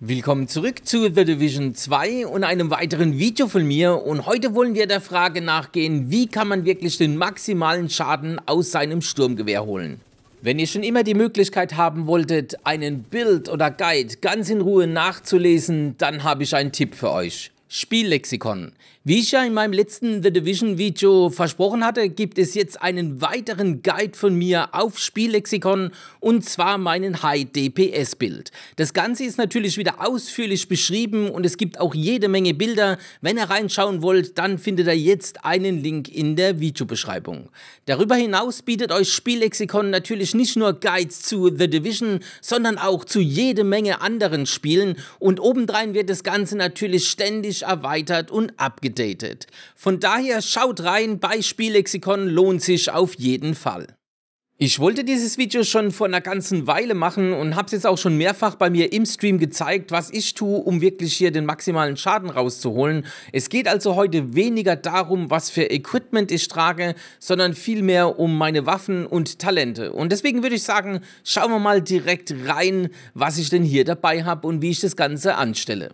Willkommen zurück zu The Division 2 und einem weiteren Video von mir und heute wollen wir der Frage nachgehen, wie kann man wirklich den maximalen Schaden aus seinem Sturmgewehr holen. Wenn ihr schon immer die Möglichkeit haben wolltet, einen Bild oder Guide ganz in Ruhe nachzulesen, dann habe ich einen Tipp für euch. Spiellexikon. Wie ich ja in meinem letzten The Division Video versprochen hatte, gibt es jetzt einen weiteren Guide von mir auf Spiellexikon und zwar meinen High DPS Bild. Das Ganze ist natürlich wieder ausführlich beschrieben und es gibt auch jede Menge Bilder. Wenn ihr reinschauen wollt, dann findet ihr jetzt einen Link in der Videobeschreibung. Darüber hinaus bietet euch Spiellexikon natürlich nicht nur Guides zu The Division, sondern auch zu jede Menge anderen Spielen und obendrein wird das Ganze natürlich ständig erweitert und abgedatet. Von daher schaut rein, bei Spiellexikon lohnt sich auf jeden Fall. Ich wollte dieses Video schon vor einer ganzen Weile machen und habe es jetzt auch schon mehrfach bei mir im Stream gezeigt, was ich tue, um wirklich hier den maximalen Schaden rauszuholen. Es geht also heute weniger darum, was für Equipment ich trage, sondern vielmehr um meine Waffen und Talente. Und deswegen würde ich sagen, schauen wir mal direkt rein, was ich denn hier dabei habe und wie ich das Ganze anstelle.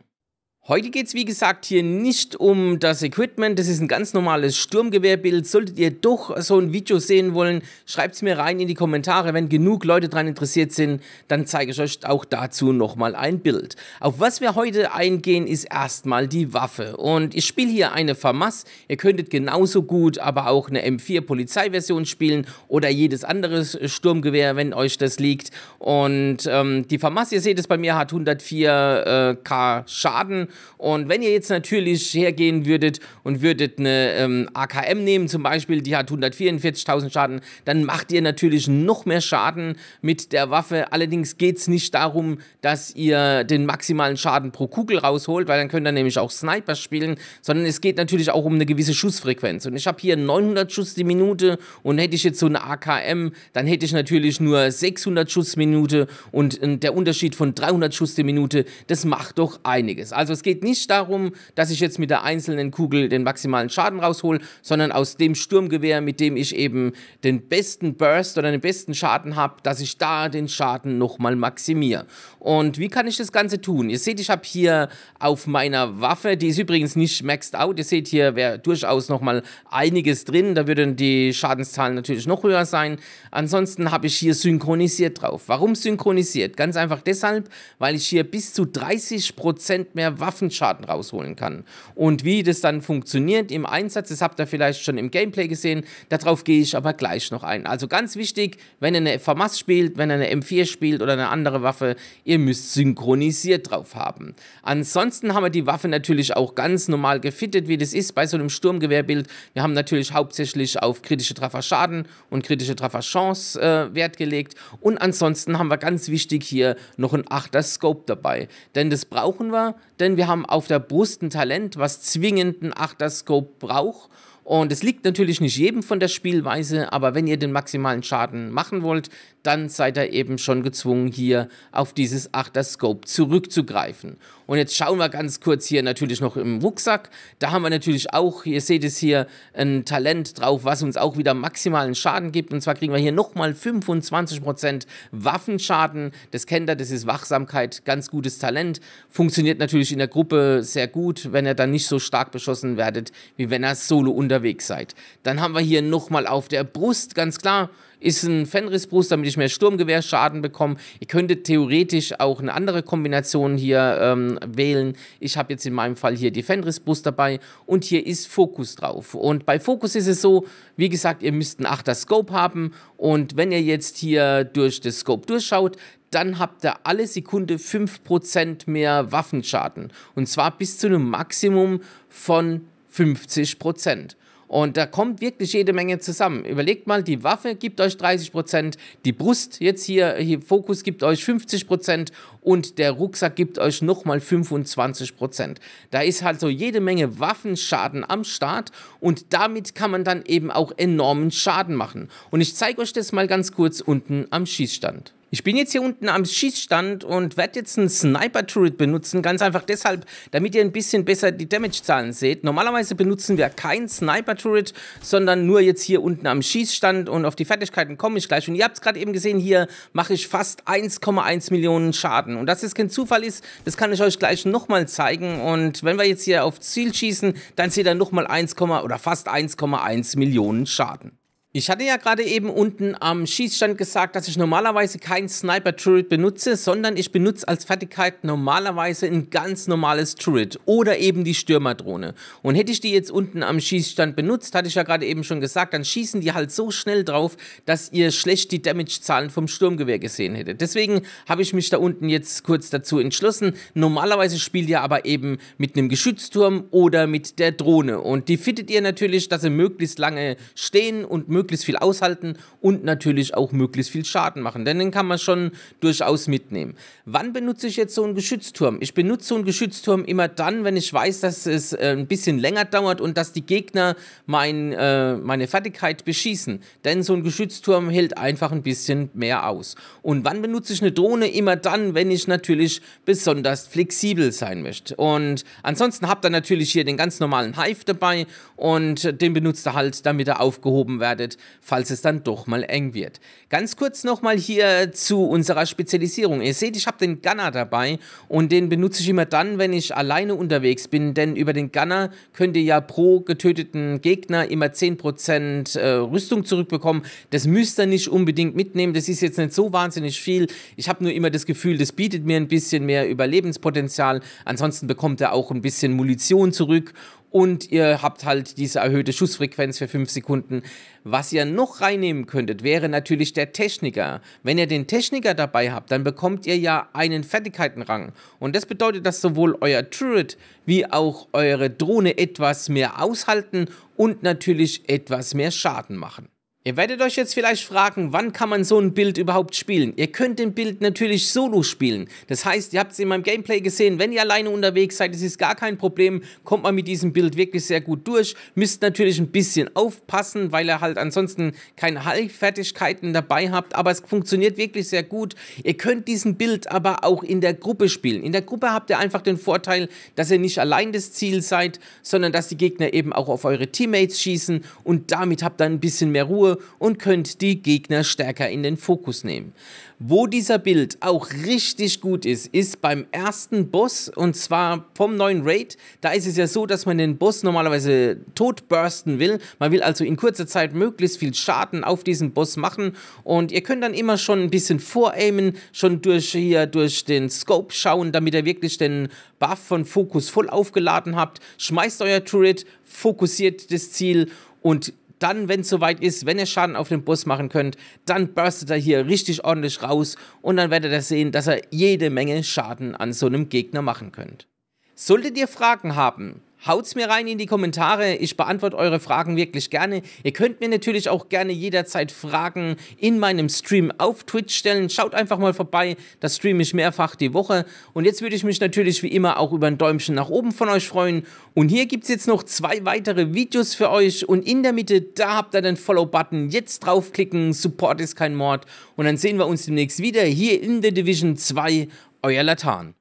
Heute geht es wie gesagt hier nicht um das Equipment, das ist ein ganz normales Sturmgewehrbild. Solltet ihr doch so ein Video sehen wollen, schreibt es mir rein in die Kommentare. Wenn genug Leute daran interessiert sind, dann zeige ich euch auch dazu nochmal ein Bild. Auf was wir heute eingehen, ist erstmal die Waffe. Und ich spiele hier eine FAMAS. Ihr könntet genauso gut aber auch eine M4 Polizeiversion spielen oder jedes andere Sturmgewehr, wenn euch das liegt. Und ähm, die FAMAS, ihr seht es bei mir, hat 104k äh, Schaden und wenn ihr jetzt natürlich hergehen würdet und würdet eine ähm, AKM nehmen, zum Beispiel, die hat 144.000 Schaden, dann macht ihr natürlich noch mehr Schaden mit der Waffe. Allerdings geht es nicht darum, dass ihr den maximalen Schaden pro Kugel rausholt, weil dann könnt ihr nämlich auch Sniper spielen, sondern es geht natürlich auch um eine gewisse Schussfrequenz. Und ich habe hier 900 Schuss die Minute und hätte ich jetzt so eine AKM, dann hätte ich natürlich nur 600 Schuss Minute und äh, der Unterschied von 300 Schuss die Minute, das macht doch einiges. Also es geht nicht darum, dass ich jetzt mit der einzelnen Kugel den maximalen Schaden raushol, sondern aus dem Sturmgewehr, mit dem ich eben den besten Burst oder den besten Schaden habe, dass ich da den Schaden nochmal maximiere. Und wie kann ich das Ganze tun? Ihr seht, ich habe hier auf meiner Waffe, die ist übrigens nicht maxed out, ihr seht hier wäre durchaus nochmal einiges drin, da würden die Schadenszahlen natürlich noch höher sein. Ansonsten habe ich hier synchronisiert drauf. Warum synchronisiert? Ganz einfach deshalb, weil ich hier bis zu 30% mehr Waffen Waffenschaden rausholen kann. Und wie das dann funktioniert im Einsatz, das habt ihr vielleicht schon im Gameplay gesehen, darauf gehe ich aber gleich noch ein. Also ganz wichtig, wenn ihr eine FAMAS spielt, wenn ihr eine M4 spielt oder eine andere Waffe, ihr müsst synchronisiert drauf haben. Ansonsten haben wir die Waffe natürlich auch ganz normal gefittet, wie das ist bei so einem Sturmgewehrbild. Wir haben natürlich hauptsächlich auf kritische Trefferschaden und kritische Trefferchance äh, Wert gelegt. Und ansonsten haben wir ganz wichtig hier noch ein 8er Scope dabei. Denn das brauchen wir, denn wir haben auf der Brust ein Talent, was zwingend einen Achterscope braucht. Und es liegt natürlich nicht jedem von der Spielweise, aber wenn ihr den maximalen Schaden machen wollt, dann seid ihr eben schon gezwungen, hier auf dieses Achterscope zurückzugreifen. Und jetzt schauen wir ganz kurz hier natürlich noch im Rucksack. Da haben wir natürlich auch, ihr seht es hier, ein Talent drauf, was uns auch wieder maximalen Schaden gibt. Und zwar kriegen wir hier nochmal 25% Waffenschaden. Das kennt ihr, das ist Wachsamkeit, ganz gutes Talent. Funktioniert natürlich in der Gruppe sehr gut, wenn ihr dann nicht so stark beschossen werdet, wie wenn ihr solo unterwegs seid. Dann haben wir hier nochmal auf der Brust, ganz klar, ist ein Fenrisbrust, damit ich mehr Sturmgewehrschaden bekomme. Ihr könntet theoretisch auch eine andere Kombination hier ähm, wählen. Ich habe jetzt in meinem Fall hier die Fenrisbrust dabei und hier ist Fokus drauf. Und bei Fokus ist es so, wie gesagt, ihr müsst einen 8er Scope haben und wenn ihr jetzt hier durch das Scope durchschaut, dann habt ihr alle Sekunde 5% mehr Waffenschaden. Und zwar bis zu einem Maximum von 50%. Und da kommt wirklich jede Menge zusammen. Überlegt mal, die Waffe gibt euch 30%, die Brust jetzt hier, hier Fokus gibt euch 50% und der Rucksack gibt euch nochmal 25%. Da ist halt so jede Menge Waffenschaden am Start und damit kann man dann eben auch enormen Schaden machen. Und ich zeige euch das mal ganz kurz unten am Schießstand. Ich bin jetzt hier unten am Schießstand und werde jetzt einen Sniper-Turret benutzen, ganz einfach deshalb, damit ihr ein bisschen besser die Damage-Zahlen seht. Normalerweise benutzen wir kein Sniper-Turret, sondern nur jetzt hier unten am Schießstand und auf die Fertigkeiten komme ich gleich. Und ihr habt es gerade eben gesehen, hier mache ich fast 1,1 Millionen Schaden. Und dass das kein Zufall ist, das kann ich euch gleich nochmal zeigen. Und wenn wir jetzt hier auf Ziel schießen, dann seht ihr nochmal 1, oder fast 1,1 Millionen Schaden. Ich hatte ja gerade eben unten am Schießstand gesagt, dass ich normalerweise kein Sniper-Turret benutze, sondern ich benutze als Fertigkeit normalerweise ein ganz normales Turret oder eben die Stürmerdrohne. Und hätte ich die jetzt unten am Schießstand benutzt, hatte ich ja gerade eben schon gesagt, dann schießen die halt so schnell drauf, dass ihr schlecht die Damage-Zahlen vom Sturmgewehr gesehen hättet. Deswegen habe ich mich da unten jetzt kurz dazu entschlossen. Normalerweise spielt ihr aber eben mit einem Geschützturm oder mit der Drohne. Und die fittet ihr natürlich, dass sie möglichst lange stehen und möglichst möglichst viel aushalten und natürlich auch möglichst viel Schaden machen, denn den kann man schon durchaus mitnehmen. Wann benutze ich jetzt so einen Geschützturm? Ich benutze so einen Geschützturm immer dann, wenn ich weiß, dass es äh, ein bisschen länger dauert und dass die Gegner mein, äh, meine Fertigkeit beschießen, denn so ein Geschützturm hält einfach ein bisschen mehr aus. Und wann benutze ich eine Drohne? Immer dann, wenn ich natürlich besonders flexibel sein möchte. Und ansonsten habt ihr natürlich hier den ganz normalen Hive dabei und den benutzt ihr halt, damit er aufgehoben werdet falls es dann doch mal eng wird. Ganz kurz nochmal hier zu unserer Spezialisierung. Ihr seht, ich habe den Gunner dabei und den benutze ich immer dann, wenn ich alleine unterwegs bin, denn über den Gunner könnt ihr ja pro getöteten Gegner immer 10% äh, Rüstung zurückbekommen. Das müsst ihr nicht unbedingt mitnehmen, das ist jetzt nicht so wahnsinnig viel. Ich habe nur immer das Gefühl, das bietet mir ein bisschen mehr Überlebenspotenzial. Ansonsten bekommt er auch ein bisschen Munition zurück und ihr habt halt diese erhöhte Schussfrequenz für 5 Sekunden. Was ihr noch reinnehmen könntet, wäre natürlich der Techniker. Wenn ihr den Techniker dabei habt, dann bekommt ihr ja einen Fertigkeitenrang. Und das bedeutet, dass sowohl euer Turret wie auch eure Drohne etwas mehr aushalten und natürlich etwas mehr Schaden machen. Ihr werdet euch jetzt vielleicht fragen, wann kann man so ein Bild überhaupt spielen? Ihr könnt den Bild natürlich solo spielen. Das heißt, ihr habt es in meinem Gameplay gesehen, wenn ihr alleine unterwegs seid, ist gar kein Problem, kommt man mit diesem Bild wirklich sehr gut durch. Müsst natürlich ein bisschen aufpassen, weil ihr halt ansonsten keine Heilfertigkeiten dabei habt, aber es funktioniert wirklich sehr gut. Ihr könnt diesen Bild aber auch in der Gruppe spielen. In der Gruppe habt ihr einfach den Vorteil, dass ihr nicht allein das Ziel seid, sondern dass die Gegner eben auch auf eure Teammates schießen und damit habt ihr ein bisschen mehr Ruhe und könnt die Gegner stärker in den Fokus nehmen. Wo dieser Bild auch richtig gut ist, ist beim ersten Boss und zwar vom neuen Raid. Da ist es ja so, dass man den Boss normalerweise totbursten will. Man will also in kurzer Zeit möglichst viel Schaden auf diesen Boss machen und ihr könnt dann immer schon ein bisschen voraimen, schon durch hier durch den Scope schauen, damit ihr wirklich den Buff von Fokus voll aufgeladen habt. Schmeißt euer Turret, fokussiert das Ziel und dann, wenn es soweit ist, wenn ihr Schaden auf den Bus machen könnt, dann burstet er hier richtig ordentlich raus und dann werdet ihr sehen, dass er jede Menge Schaden an so einem Gegner machen könnt. Solltet ihr Fragen haben, Haut's mir rein in die Kommentare, ich beantworte eure Fragen wirklich gerne. Ihr könnt mir natürlich auch gerne jederzeit Fragen in meinem Stream auf Twitch stellen. Schaut einfach mal vorbei, das streame ich mehrfach die Woche. Und jetzt würde ich mich natürlich wie immer auch über ein Däumchen nach oben von euch freuen. Und hier gibt es jetzt noch zwei weitere Videos für euch. Und in der Mitte, da habt ihr den Follow-Button. Jetzt draufklicken, Support ist kein Mord. Und dann sehen wir uns demnächst wieder hier in The Division 2. Euer Latan.